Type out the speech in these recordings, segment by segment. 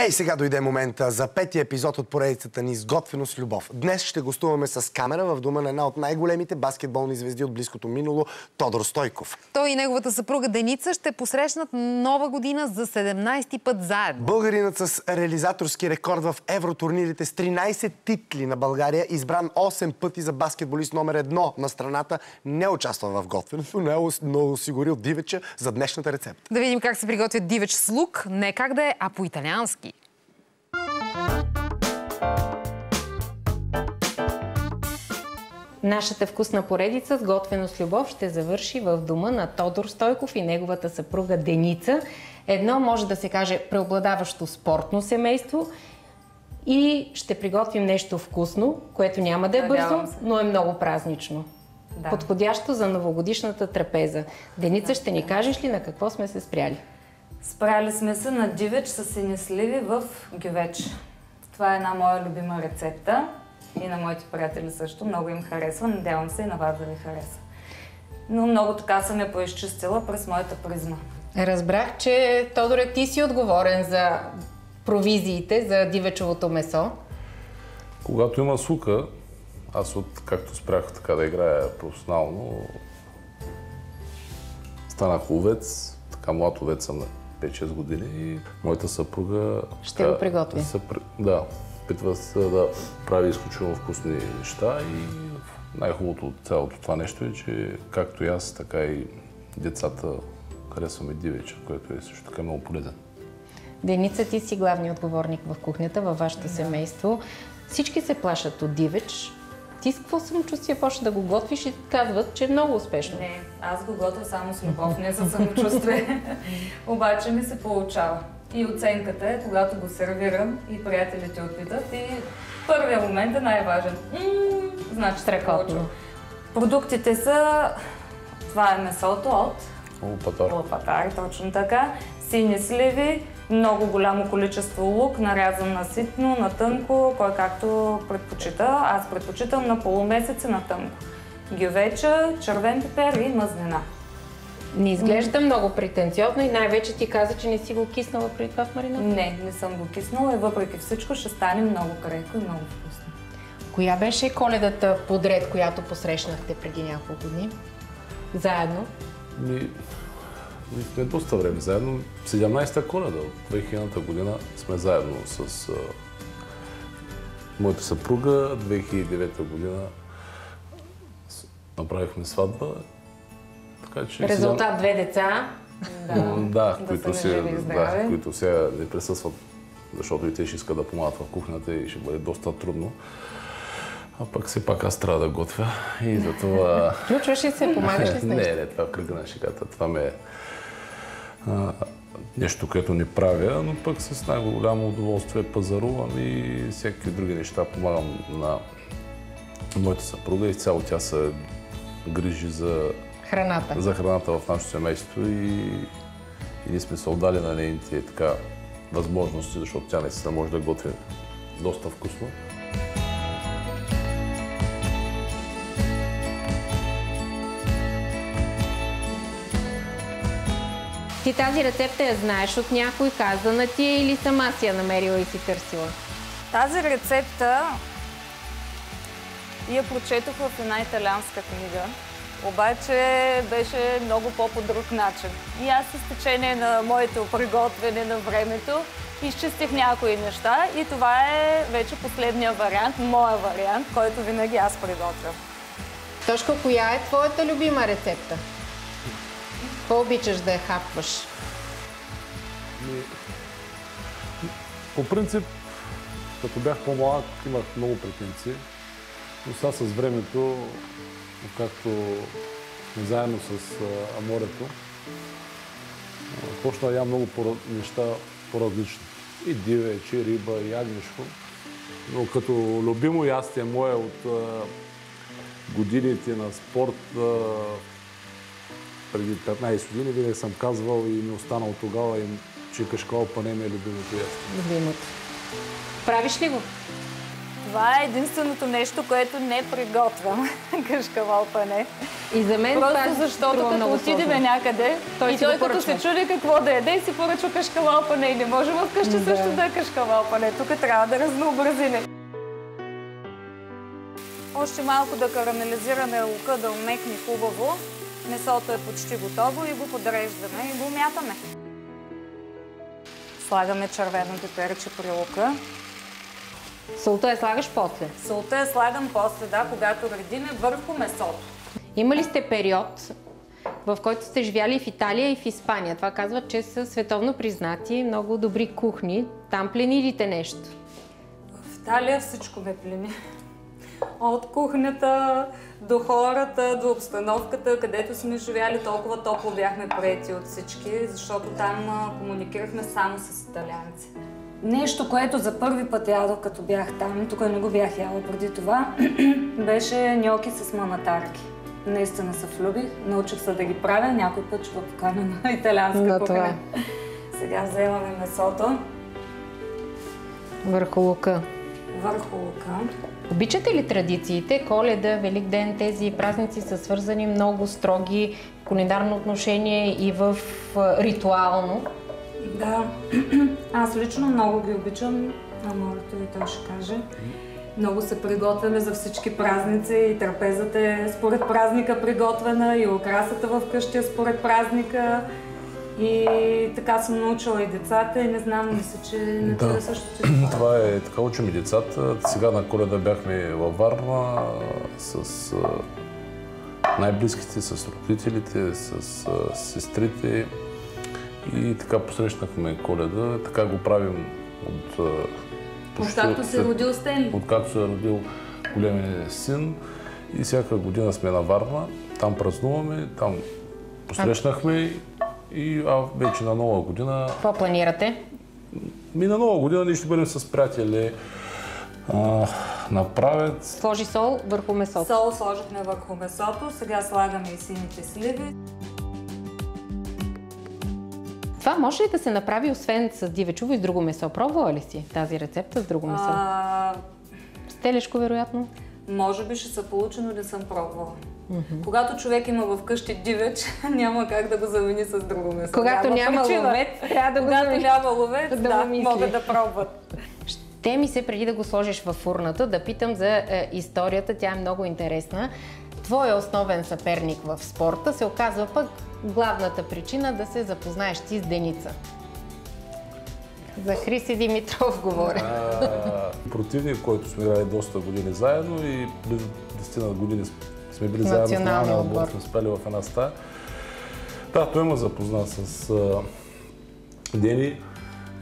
Ей, сега дойде момента за петия епизод от поредицата ни Сготвено с любов. Днес ще гостуваме с камера в дома на една от най-големите баскетболни звезди от близкото минало Тодор Стойков. Той и неговата съпруга Деница ще посрещнат нова година за 17-ти път заедно. Българинът с реализаторски рекорд в евротурнирите с 13 титли на България, избран 8 пъти за баскетболист номер едно на страната, не участва в готвенето, но е осигурил дивеча за днешната рецепта. Да видим как се приготвят дивеч с лук, не как да е, а по-италиански. Нашата вкусна поредица с готвено с любов ще завърши в дома на Тодор Стойков и неговата съпруга Деница. Едно може да се каже преобладаващо спортно семейство и ще приготвим нещо вкусно, което няма да е бързо, но е много празнично. Да. Подходящо за новогодишната трапеза. Деница, ще ни кажеш ли на какво сме се спряли? Спряли сме се на дивеч с сини сливи в гювеч. Това е една моя любима рецепта и на моите приятели също. Много им харесва. Надявам се и на вас да ви хареса. Но много така съм я поизчистила през моята призма. Разбрах, че Тодоре, ти си отговорен за провизиите, за дивечовото месо. Когато има сука, аз от както спрях така да играя професионално, станах ловец, така млад овец съм на 5-6 години и моята съпруга... Ще така, го приготви. Съпр... Да, опитва се да прави изключително вкусни неща и най-хубавото от цялото това нещо е, че както и аз, така и децата харесваме дивеча, което е също така много полезен. Деница, ти си главният отговорник в кухнята, във вашето да. семейство. Всички се плашат от дивеч. Ти с какво самочувствие почна да го готвиш и казват, че е много успешно? Не, аз го готвя само с любов, не за самочувствие. Обаче ми се получава. И оценката е, когато го сервирам и приятелите опитат и първият момент е най-важен. значи Страхотно. Продуктите са, това е месото от Лопатар. Лопатар, точно така. Сини сливи, много голямо количество лук, нарязан на ситно, на тънко, кой както предпочита. Аз предпочитам на полумесец и на тънко. Гювеча, червен пипер и мазнина. Не изглежда много претенциозно и най-вече ти каза, че не си го киснала преди това в марината. Не, не съм го киснала и въпреки всичко ще стане много крехко и много вкусно. Коя беше коледата подред, която посрещнахте преди няколко дни? Заедно? Ми, ние сме доста време заедно. 17-та коледа от 2000-та година сме заедно с а, моята съпруга. 2009 година направихме сватба така, че Резултат две деца. Да, да, които, си, да, които сега не присъстват, защото и те ще искат да помагат в кухнята и ще бъде доста трудно. А пък все пак аз трябва да готвя и затова... Включваш ли се, помагаш ли с Не, не, това кръга на шиката. Това ме е нещо, което не правя, но пък с най-голямо удоволствие пазарувам и всеки други неща помагам на моята съпруга и цяло тя се грижи за храната. За храната в нашето семейство и, и ние сме се отдали на нейните така, възможности, защото тя наистина може да готви доста вкусно. Ти тази рецепта я знаеш от някой, казана ти е или сама си я намерила и си търсила? Тази рецепта я прочетох в една италианска книга обаче беше много по-по друг начин. И аз с течение на моето приготвяне на времето изчистих някои неща и това е вече последния вариант, моя вариант, който винаги аз приготвям. Тошко, коя е твоята любима рецепта? Какво обичаш да я хапваш? По принцип, като бях по-малък, имах много претенции, но сега с времето както заедно с Аморето, почна ям много неща по-различни. И дивеч, и риба, и агнешко. Но като любимо ястие мое от годините на спорт, преди 15 години, винаги съм казвал и ми останал тогава, че кашкал пане ми е любимото ястие. Любимото. Правиш ли го? Това е единственото нещо, което не приготвям. Кашкавал-пане. И за мен Просто е защото като много отидем сложно. някъде Той и той като се чуди какво да яде, си поръчва кашкавал-пане и не може вкъщи също да е кашкавал-пане. Тук трябва да разнообразиме. Още малко да карамелизираме лука, да умекне хубаво. Месото е почти готово и го подреждаме и го мятаме. Слагаме червено пиперче при лука. Солта я слагаш после. Солта я слагам после, да, когато редиме върху месото. Има ли сте период, в който сте живяли в Италия и в Испания? Това казват, че са световно признати, много добри кухни. Там пленирите нещо. В Италия всичко ме плени. От кухнята до хората, до обстановката, където сме живяли, толкова топло бяхме приети от всички, защото там комуникирахме само с италианци. Нещо, което за първи път ядох, като бях там, тук не го бях яла преди това, беше ньоки с манатарки. Наистина се влюбих, научих се да ги правя, някой път ще го поканя на италианска На кухня. това. Сега вземаме месото Върху лука. върху лука. Обичате ли традициите? Коледа, Великден, тези празници са свързани много строги в кулинарно отношение и в ритуално. Да, аз лично много ги обичам, а моето и той ще каже. Много се приготвяме за всички празници и трапезата е според празника приготвена и украсата в къщи е според празника. И така съм научила и децата и не знам, мисля, че не Да. също ти Това е така учим и децата. Сега на коледа бяхме във Варна с най-близките, с родителите, с сестрите и така посрещнахме коледа. Така го правим от Откакто се е родил Стенли. Откакто се е родил големия син и всяка година сме на Варна. Там празнуваме, там посрещнахме и а, вече на нова година Какво планирате? ми на нова година ние ще бъдем с приятели а, на правец. Сложи сол върху месото. Сол сложихме върху месото, сега слагаме и сините сливи. Това може ли да се направи освен с дивечово и с друго месо? Пробвала ли си тази рецепта с друго месо? А, С телешко, вероятно? Може би ще се получи, но не съм пробвала. Когато човек има вкъщи дивеч, няма как да го замени с друго месо. Когато няма причина. ловец, трябва да го Когато замени. няма ловец, Да да, могат да пробват. Ще ми се преди да го сложиш във фурната, да питам за е, историята, тя е много интересна. Твой основен съперник в спорта се оказва пък главната причина да се запознаеш ти с Деница. За Хриси Димитров говоря. А, противник, който сме играли доста години заедно и близо 10 на години сме били заедно в Националния отбор. сме спали в една стая. Да, той ме запозна с а, Дени,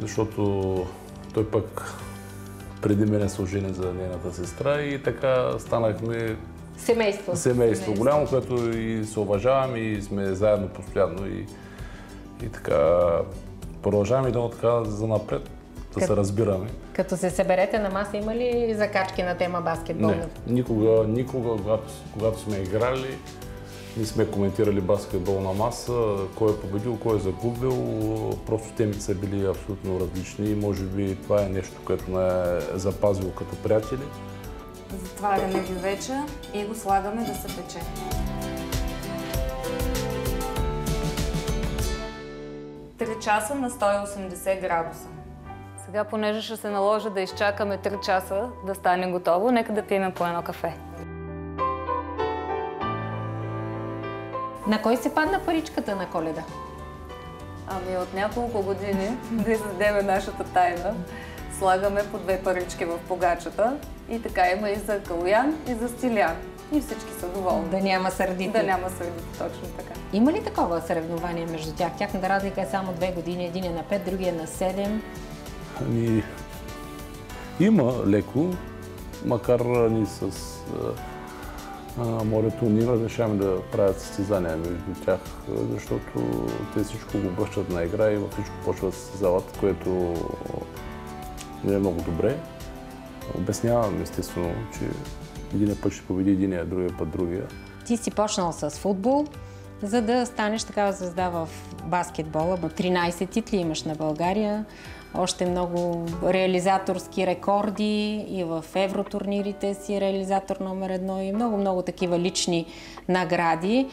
защото той пък преди мене се ожени за нейната сестра и така станахме Семейство. семейство голямо, което и се уважаваме и сме заедно постоянно и, и така продължаваме да така за напред, да Как- се разбираме. Като се съберете на маса, има ли закачки на тема баскетбол? Не, никога, никога, когато, когато сме играли, не сме коментирали баскетбол на маса, кой е победил, кой е загубил, просто темите са били абсолютно различни и може би това е нещо, което ме е запазило като приятели. Затваряме ги вече и го слагаме да се пече. Три часа на 180 градуса. Сега, понеже ще се наложи да изчакаме 3 часа да стане готово, нека да пием по едно кафе. На кой се падна паричката на коледа? Ами от няколко години да издадеме нашата тайна. Слагаме по две парички в погачата и така има и за Калуян, и за Стилян. И всички са доволни. Да няма сърдити. Да няма сърдите, точно така. Има ли такова съревнование между тях? Тяхната разлика е само две години. Един е на 5, другия е на 7. Ами, има леко, макар а, ние с а, а, морето не разрешаваме да правят състезания между тях, защото те всичко го обръщат на игра и във всичко почват да се състезават, което не е много добре. Обяснявам естествено, че един път ще победи единия, другия път другия. Ти си почнал с футбол, за да станеш такава звезда в баскетбола. 13 титли имаш на България. още много реализаторски рекорди и в евротурнирите си реализатор номер едно и много-много такива лични награди.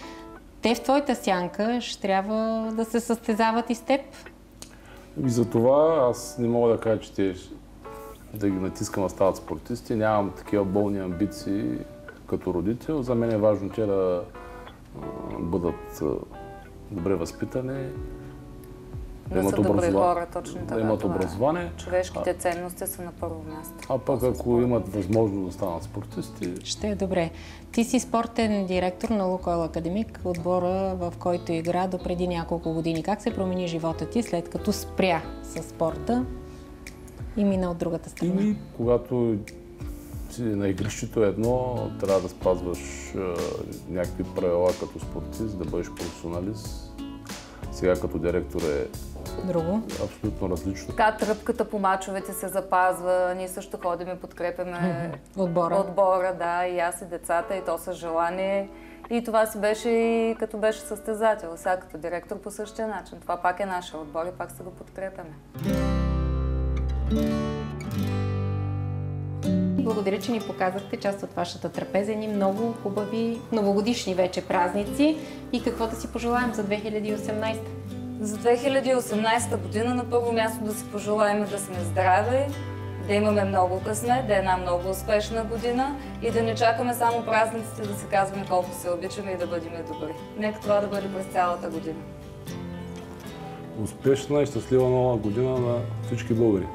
Те в твоята сянка ще трябва да се състезават и с теб. И за това аз не мога да кажа, че те да ги натискам да стават спортисти. Нямам такива болни амбиции като родител. За мен е важно те да бъдат добре възпитани, да, да са добри хора, точно така. Да имат е. образование. Човешките ценности са на първо място. А пък ако имат възможност да станат спортисти... Ще е добре. Ти си спортен директор на Лукойл Академик, отбора в който игра до преди няколко години. Как се промени живота ти след като спря с спорта и мина от другата страна? И когато си на игрището едно, трябва да спазваш е, някакви правила като спортист, да бъдеш професионалист. Сега като директор е Друго? Абсолютно различно. Така, тръпката по мачовете се запазва. Ние също ходим и подкрепяме отбора. отбора, да, и аз и децата, и то с желание. И това си беше и като беше състезател. Сега като директор по същия начин. Това пак е нашия отбор и пак се го подкрепяме. Благодаря, че ни показахте част от вашата трапеза и много хубави новогодишни вече празници и какво да си пожелаем за 2018. За 2018 година на първо място да си пожелаем да сме здрави, да имаме много късмет, да е една много успешна година и да не чакаме само празниците да си казваме колко се обичаме и да бъдем добри. Нека това да бъде през цялата година. Успешна и щастлива нова година на всички българи!